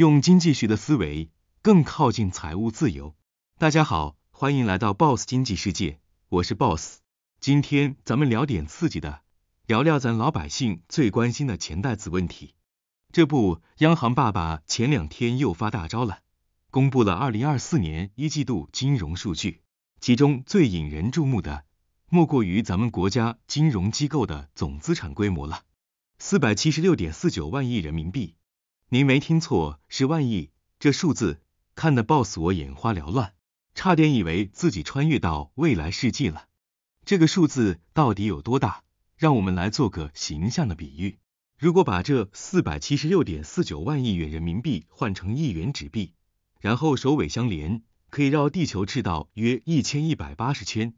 用经济学的思维更靠近财务自由。大家好，欢迎来到 Boss 经济世界，我是 Boss。今天咱们聊点刺激的，聊聊咱老百姓最关心的钱袋子问题。这不，央行爸爸前两天又发大招了，公布了二零二四年一季度金融数据，其中最引人注目的，莫过于咱们国家金融机构的总资产规模了，四百七十六点四九万亿人民币。您没听错，十万亿，这数字看得 Boss 我眼花缭乱，差点以为自己穿越到未来世纪了。这个数字到底有多大？让我们来做个形象的比喻。如果把这四百七十六点四九万亿元人民币换成一元纸币，然后首尾相连，可以绕地球赤道约一千一百八十圈。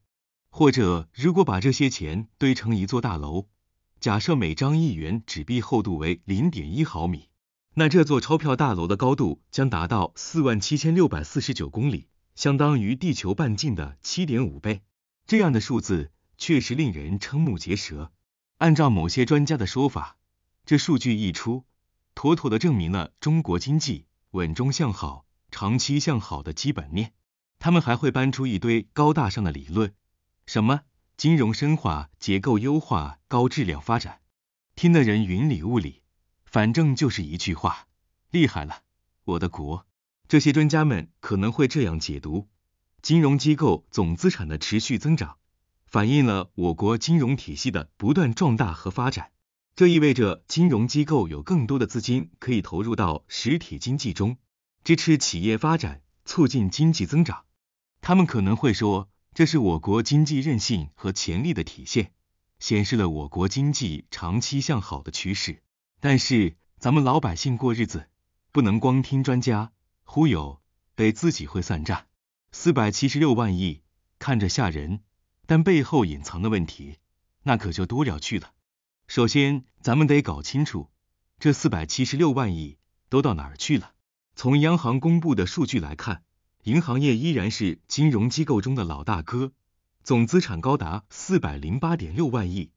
或者，如果把这些钱堆成一座大楼，假设每张一元纸币厚度为零点一毫米，那这座钞票大楼的高度将达到四万七千六百四十九公里，相当于地球半径的七点五倍。这样的数字确实令人瞠目结舌。按照某些专家的说法，这数据一出，妥妥的证明了中国经济稳中向好、长期向好的基本面。他们还会搬出一堆高大上的理论，什么金融深化、结构优化、高质量发展，听得人云里雾里。反正就是一句话，厉害了，我的国！这些专家们可能会这样解读。金融机构总资产的持续增长，反映了我国金融体系的不断壮大和发展。这意味着金融机构有更多的资金可以投入到实体经济中，支持企业发展，促进经济增长。他们可能会说，这是我国经济韧性和潜力的体现，显示了我国经济长期向好的趋势。但是，咱们老百姓过日子，不能光听专家忽悠，得自己会算账。四百七十六万亿看着吓人，但背后隐藏的问题那可就多了去了。首先，咱们得搞清楚这四百七十六万亿都到哪儿去了。从央行公布的数据来看，银行业依然是金融机构中的老大哥，总资产高达四百零八点六万亿，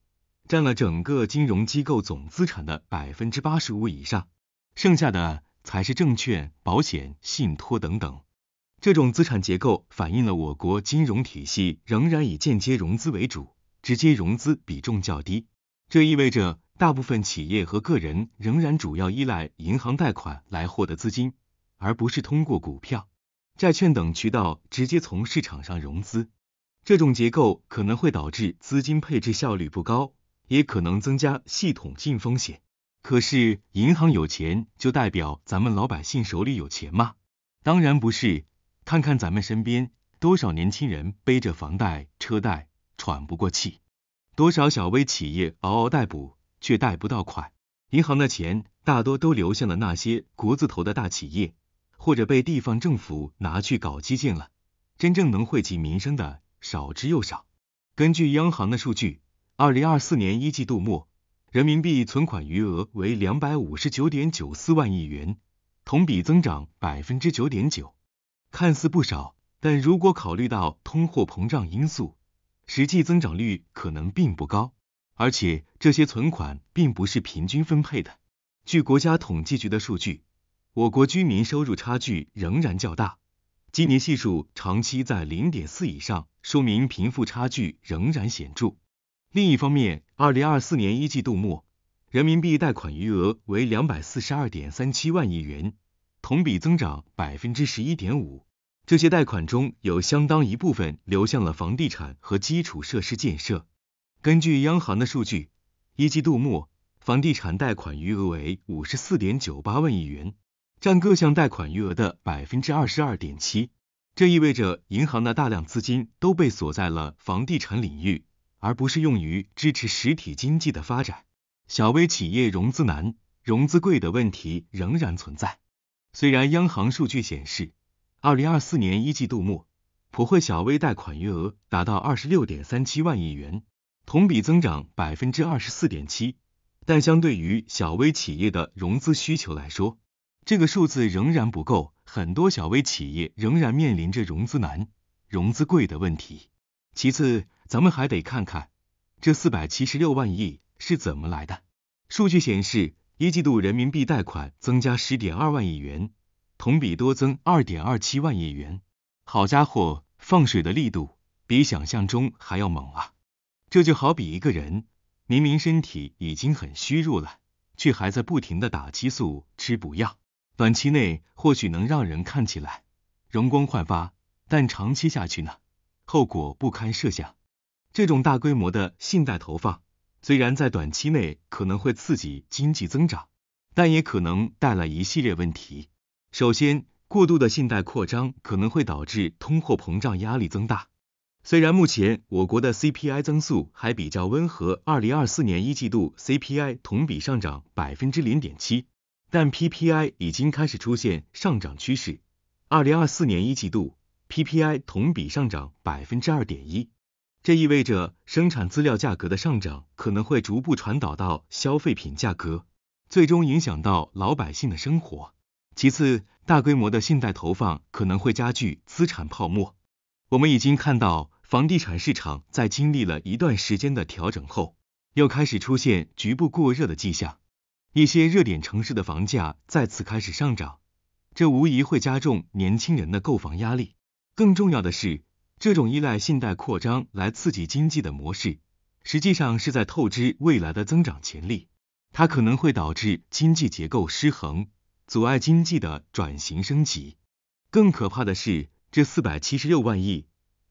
占了整个金融机构总资产的百分之八十五以上，剩下的才是证券、保险、信托等等。这种资产结构反映了我国金融体系仍然以间接融资为主，直接融资比重较低。这意味着大部分企业和个人仍然主要依赖银行贷款来获得资金，而不是通过股票、债券等渠道直接从市场上融资。这种结构可能会导致资金配置效率不高，也可能增加系统性风险。可是，银行有钱就代表咱们老百姓手里有钱吗？当然不是。看看咱们身边多少年轻人背着房贷、车贷喘不过气，多少小微企业嗷嗷待哺却贷不到款，银行的钱大多都流向了那些国字头的大企业，或者被地方政府拿去搞基建了，真正能惠及民生的少之又少。根据央行的数据，二零二四年一季度末，人民币存款余额为两百五十九点九四万亿元，同比增长百分之九点九。看似不少，但如果考虑到通货膨胀因素，实际增长率可能并不高。而且这些存款并不是平均分配的。据国家统计局的数据，我国居民收入差距仍然较大，基尼系数长期在零点四以上，说明贫富差距仍然显著。另一方面，二零二四年一季度末，人民币贷款余额为两百四十二点三七万亿元。同比增长百分之十一点五，这些贷款中有相当一部分流向了房地产和基础设施建设。根据央行的数据，一季度末房地产贷款余额为五十四点九八万亿元，占各项贷款余额的百分之二十二点七。这意味着银行的大量资金都被锁在了房地产领域，而不是用于支持实体经济的发展。小微企业融资难、融资贵的问题仍然存在。虽然央行数据显示，二零二四年一季度末，普惠小微贷款余额达到二十六点三七万亿元，同比增长百分之二十四点七，但相对于小微企业的融资需求来说，这个数字仍然不够，很多小微企业仍然面临着融资难、融资贵的问题。其次，咱们还得看看这四百七十六万亿是怎么来的。数据显示，一季度人民币贷款增加十点二万亿元，同比多增二点二七万亿元。好家伙，放水的力度比想象中还要猛啊！这就好比一个人明明身体已经很虚弱了，却还在不停的打激素、吃补药，短期内或许能让人看起来容光焕发，但长期下去呢，后果不堪设想。这种大规模的信贷投放。虽然在短期内可能会刺激经济增长，但也可能带来一系列问题。首先，过度的信贷扩张可能会导致通货膨胀压力增大。虽然目前我国的 CPI 增速还比较温和，二零二四年一季度 CPI 同比上涨百分之零点七，但 PPI 已经开始出现上涨趋势。二零二四年一季度 PPI 同比上涨百分之二点一。这意味着生产资料价格的上涨可能会逐步传导到消费品价格，最终影响到老百姓的生活。其次，大规模的信贷投放可能会加剧资产泡沫。我们已经看到，房地产市场在经历了一段时间的调整后，又开始出现局部过热的迹象。一些热点城市的房价再次开始上涨，这无疑会加重年轻人的购房压力。更重要的是，这种依赖信贷扩张来刺激经济的模式，实际上是在透支未来的增长潜力。它可能会导致经济结构失衡，阻碍经济的转型升级。更可怕的是，这四百七十六万亿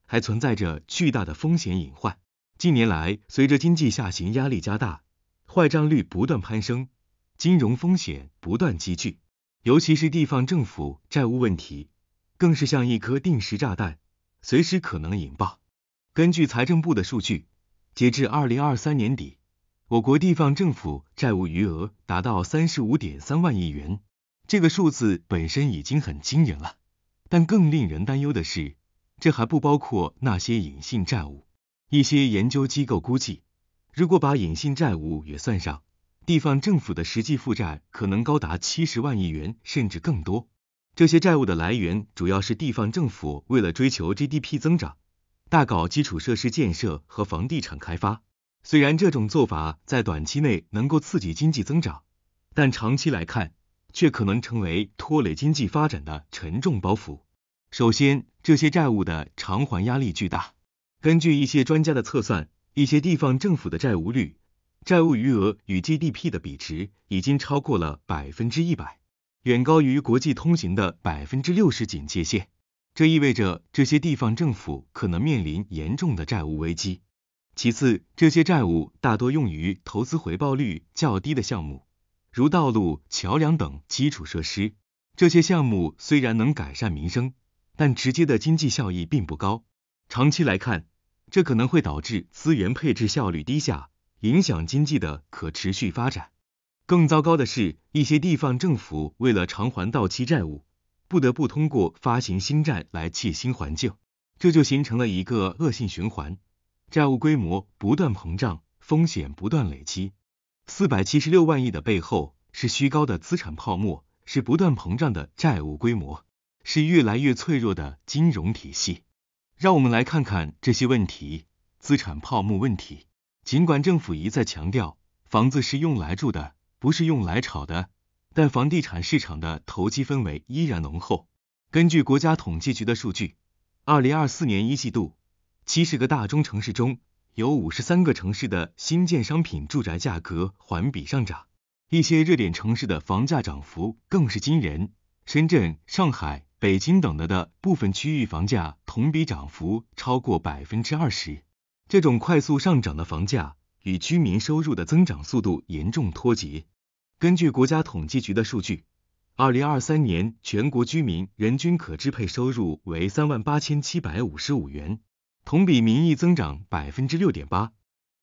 还存在着巨大的风险隐患。近年来，随着经济下行压力加大，坏账率不断攀升，金融风险不断积聚，尤其是地方政府债务问题，更是像一颗定时炸弹。随时可能引爆。根据财政部的数据，截至二零二三年底，我国地方政府债务余额达到三十五点三万亿元，这个数字本身已经很惊人了。但更令人担忧的是，这还不包括那些隐性债务。一些研究机构估计，如果把隐性债务也算上，地方政府的实际负债可能高达七十万亿元，甚至更多。这些债务的来源主要是地方政府为了追求 GDP 增长，大搞基础设施建设和房地产开发。虽然这种做法在短期内能够刺激经济增长，但长期来看却可能成为拖累经济发展的沉重包袱。首先，这些债务的偿还压力巨大。根据一些专家的测算，一些地方政府的债务率、债务余额与 GDP 的比值已经超过了百分之一百。远高于国际通行的百分之六十警戒线，这意味着这些地方政府可能面临严重的债务危机。其次，这些债务大多用于投资回报率较低的项目，如道路、桥梁等基础设施。这些项目虽然能改善民生，但直接的经济效益并不高。长期来看，这可能会导致资源配置效率低下，影响经济的可持续发展。更糟糕的是，一些地方政府为了偿还到期债务，不得不通过发行新债来弃新还旧，这就形成了一个恶性循环，债务规模不断膨胀，风险不断累积。四百七十六万亿的背后是虚高的资产泡沫，是不断膨胀的债务规模，是越来越脆弱的金融体系。让我们来看看这些问题。资产泡沫问题，尽管政府一再强调，房子是用来住的。不是用来炒的，但房地产市场的投机氛围依然浓厚。根据国家统计局的数据，二零二四年一季度，七十个大中城市中有五十三个城市的新建商品住宅价格环比上涨，一些热点城市的房价涨幅更是惊人。深圳、上海、北京等的的部分区域房价同比涨幅超过百分之二十。这种快速上涨的房价与居民收入的增长速度严重脱节。根据国家统计局的数据，二零二三年全国居民人均可支配收入为三万八千七百五十五元，同比名义增长百分之六点八。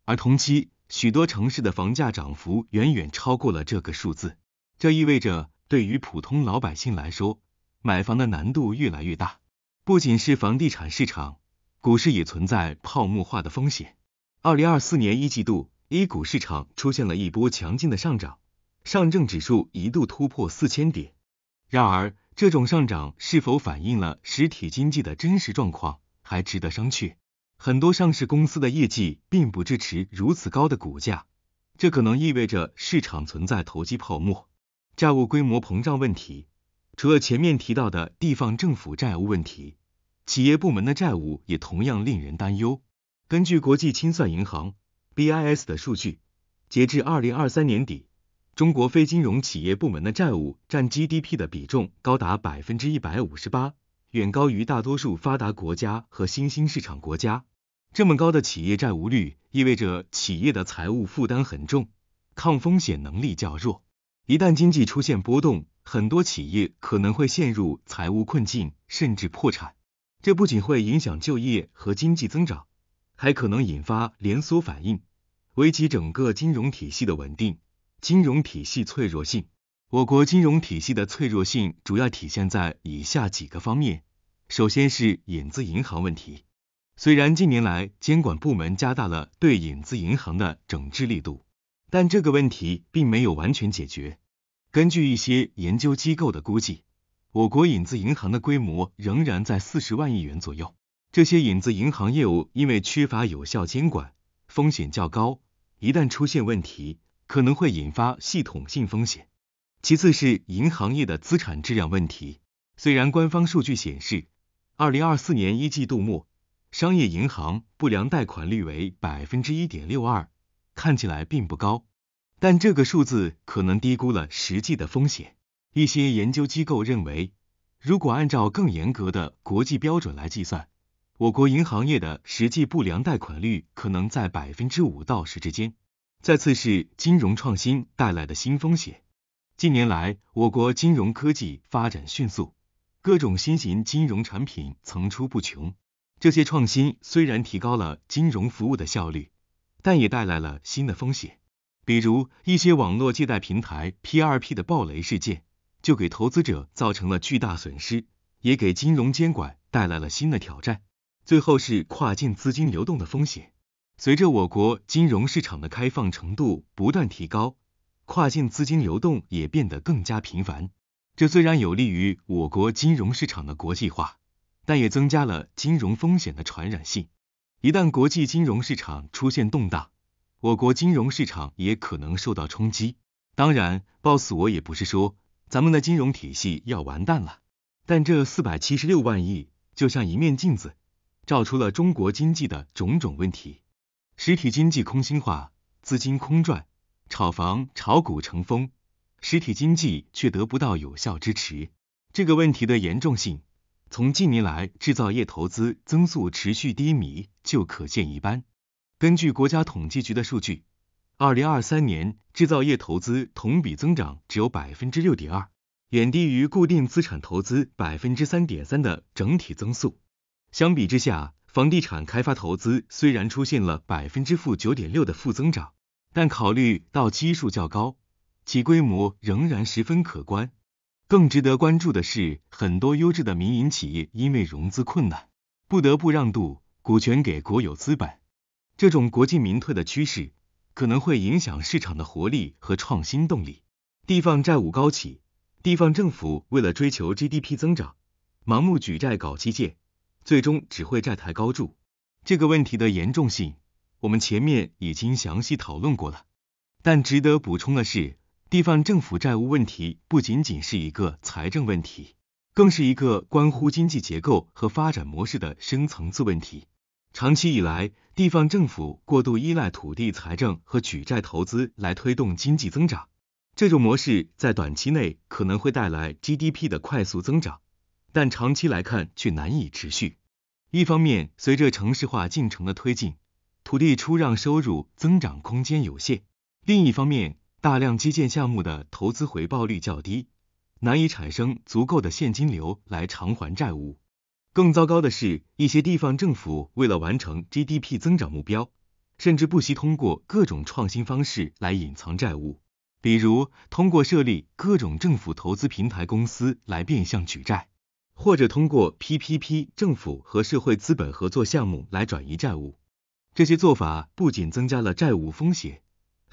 而同期许多城市的房价涨幅远远超过了这个数字，这意味着对于普通老百姓来说，买房的难度越来越大。不仅是房地产市场，股市也存在泡沫化的风险。二零二四年一季度，A 股市场出现了一波强劲的上涨。上证指数一度突破四千点，然而这种上涨是否反映了实体经济的真实状况，还值得商榷。很多上市公司的业绩并不支持如此高的股价，这可能意味着市场存在投机泡沫、债务规模膨胀问题。除了前面提到的地方政府债务问题，企业部门的债务也同样令人担忧。根据国际清算银行 BIS 的数据，截至二零二三年底，中国非金融企业部门的债务占 GDP 的比重高达百分之一百五十八，远高于大多数发达国家和新兴市场国家。这么高的企业债务率，意味着企业的财务负担很重，抗风险能力较弱。一旦经济出现波动，很多企业可能会陷入财务困境，甚至破产。这不仅会影响就业和经济增长，还可能引发连锁反应，危及整个金融体系的稳定。金融体系脆弱性，我国金融体系的脆弱性主要体现在以下几个方面。首先是影子银行问题。虽然近年来监管部门加大了对影子银行的整治力度，但这个问题并没有完全解决。根据一些研究机构的估计，我国影子银行的规模仍然在四十万亿元左右。这些影子银行业务因为缺乏有效监管，风险较高，一旦出现问题，可能会引发系统性风险。其次是银行业的资产质量问题。虽然官方数据显示，二零二四年一季度末。商业银行不良贷款率为百分之一点六二，看起来并不高，但这个数字可能低估了实际的风险。一些研究机构认为，如果按照更严格的国际标准来计算，我国银行业的实际不良贷款率可能在百分之五到十之间。再次是金融创新带来的新风险。近年来，我国金融科技发展迅速，各种新型金融产品层出不穷。这些创新虽然提高了金融服务的效率，但也带来了新的风险。比如一些网络借贷平台 P2P 的暴雷事件，就给投资者造成了巨大损失，也给金融监管带来了新的挑战。最后是跨境资金流动的风险。随着我国金融市场的开放程度不断提高，跨境资金流动也变得更加频繁。这虽然有利于我国金融市场的国际化。但也增加了金融风险的传染性。一旦国际金融市场出现动荡，我国金融市场也可能受到冲击。当然，boss 我也不是说咱们的金融体系要完蛋了，但这四百七十六万亿就像一面镜子，照出了中国经济的种种问题。实体经济空心化，资金空转，炒房炒股成风，实体经济却得不到有效支持。这个问题的严重性。从近年来制造业投资增速持续低迷就可见一斑。根据国家统计局的数据，二零二三年制造业投资同比增长只有百分之六点二，远低于固定资产投资百分之三点三的整体增速。相比之下，房地产开发投资虽然出现了百分之负九点六的负增长，但考虑到基数较高，其规模仍然十分可观。更值得关注的是，很多优质的民营企业因为融资困难，不得不让渡股权给国有资本。这种国进民退的趋势，可能会影响市场的活力和创新动力。地方债务高企，地方政府为了追求 GDP 增长，盲目举债搞基建，最终只会债台高筑。这个问题的严重性，我们前面已经详细讨论过了。但值得补充的是。地方政府债务问题不仅仅是一个财政问题，更是一个关乎经济结构和发展模式的深层次问题。长期以来，地方政府过度依赖土地财政和举债投资来推动经济增长，这种模式在短期内可能会带来 GDP 的快速增长，但长期来看却难以持续。一方面，随着城市化进程的推进，土地出让收入增长空间有限；另一方面，大量基建项目的投资回报率较低，难以产生足够的现金流来偿还债务。更糟糕的是，一些地方政府为了完成 GDP 增长目标，甚至不惜通过各种创新方式来隐藏债务，比如通过设立各种政府投资平台公司来变相举债，或者通过 PPP 政府和社会资本合作项目来转移债务。这些做法不仅增加了债务风险。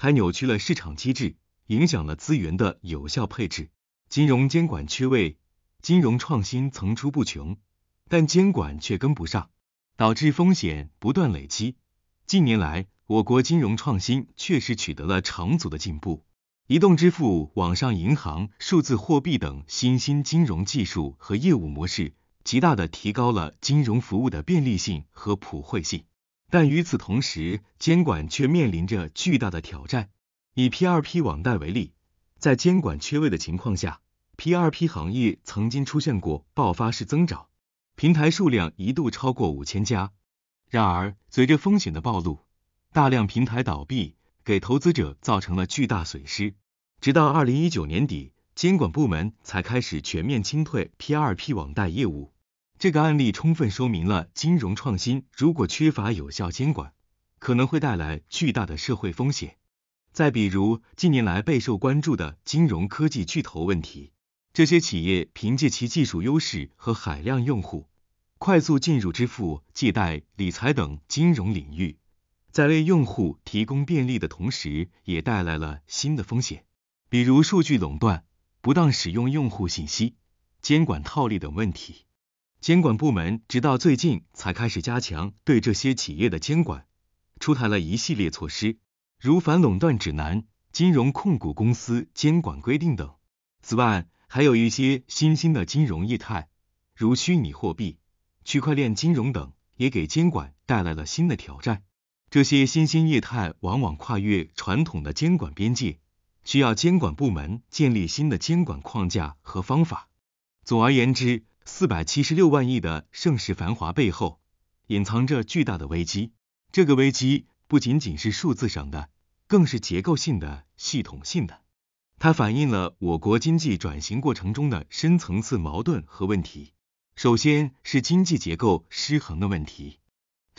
还扭曲了市场机制，影响了资源的有效配置，金融监管缺位，金融创新层出不穷，但监管却跟不上，导致风险不断累积。近年来，我国金融创新确实取得了长足的进步。移动支付、网上银行、数字货币等新兴金融技术和业务模式，极大的提高了金融服务的便利性和普惠性。但与此同时，监管却面临着巨大的挑战。以 P2P 网贷为例，在监管缺位的情况下，P2P 行业曾经出现过爆发式增长，平台数量一度超过五千家。然而，随着风险的暴露，大量平台倒闭。给投资者造成了巨大损失，直到二零一九年底，监管部门才开始全面清退 P2P 网贷业务。这个案例充分说明了金融创新如果缺乏有效监管，可能会带来巨大的社会风险。再比如近年来备受关注的金融科技巨头问题，这些企业凭借其技术优势和海量用户，快速进入支付、借贷、理财等金融领域。在为用户提供便利的同时，也带来了新的风险，比如数据垄断、不当使用用户信息、监管套利等问题。监管部门直到最近才开始加强对这些企业的监管，出台了一系列措施，如反垄断指南、金融控股公司监管规定等。此外，还有一些新兴的金融业态，如虚拟货币、区块链金融等，也给监管带来了新的挑战。这些新兴业态往往跨越传统的监管边界，需要监管部门建立新的监管框架和方法。总而言之，四百七十六万亿的盛世繁华背后，隐藏着巨大的危机。这个危机不仅仅是数字上的，更是结构性的、系统性的。它反映了我国经济转型过程中的深层次矛盾和问题。首先是经济结构失衡的问题。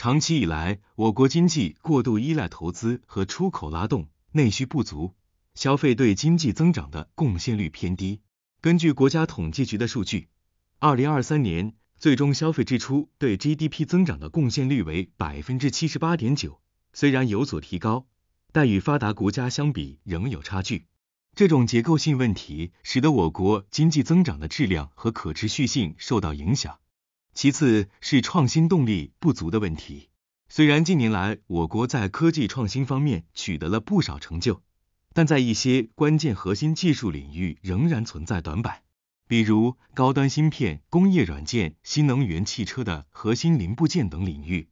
长期以来，我国经济过度依赖投资和出口拉动，内需不足，消费对经济增长的贡献率偏低。根据国家统计局的数据，二零二三年最终消费支出对 GDP 增长的贡献率为百分之七十八点九，虽然有所提高，但与发达国家相比仍有差距。这种结构性问题使得我国经济增长的质量和可持续性受到影响。其次是创新动力不足的问题。虽然近年来我国在科技创新方面取得了不少成就，但在一些关键核心技术领域仍然存在短板，比如高端芯片、工业软件、新能源汽车的核心零部件等领域，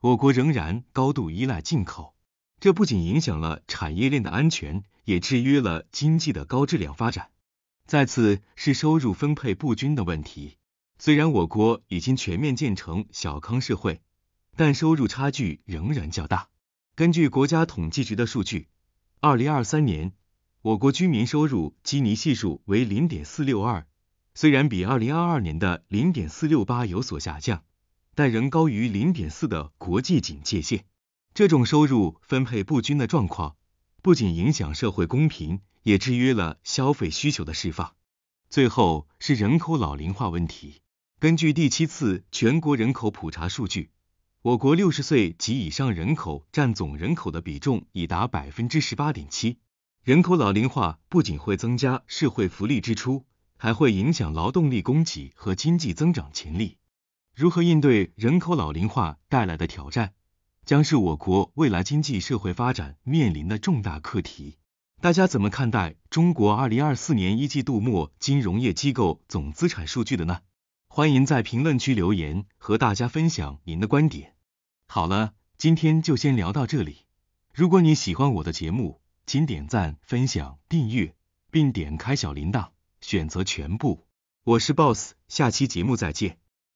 我国仍然高度依赖进口。这不仅影响了产业链的安全，也制约了经济的高质量发展。再次是收入分配不均的问题。虽然我国已经全面建成小康社会，但收入差距仍然较大。根据国家统计局的数据，二零二三年我国居民收入基尼系数为零点四六二，虽然比二零二二年的零点四六八有所下降，但仍高于零点四的国际警戒线。这种收入分配不均的状况，不仅影响社会公平，也制约了消费需求的释放。最后是人口老龄化问题。根据第七次全国人口普查数据，我国六十岁及以上人口占总人口的比重已达百分之十八点七。人口老龄化不仅会增加社会福利支出，还会影响劳动力供给和经济增长潜力。如何应对人口老龄化带来的挑战，将是我国未来经济社会发展面临的重大课题。大家怎么看待中国二零二四年一季度末金融业机构总资产数据的呢？欢迎在评论区留言，和大家分享您的观点。好了，今天就先聊到这里。如果你喜欢我的节目，请点赞、分享、订阅，并点开小铃铛，选择全部。我是 Boss，下期节目再见。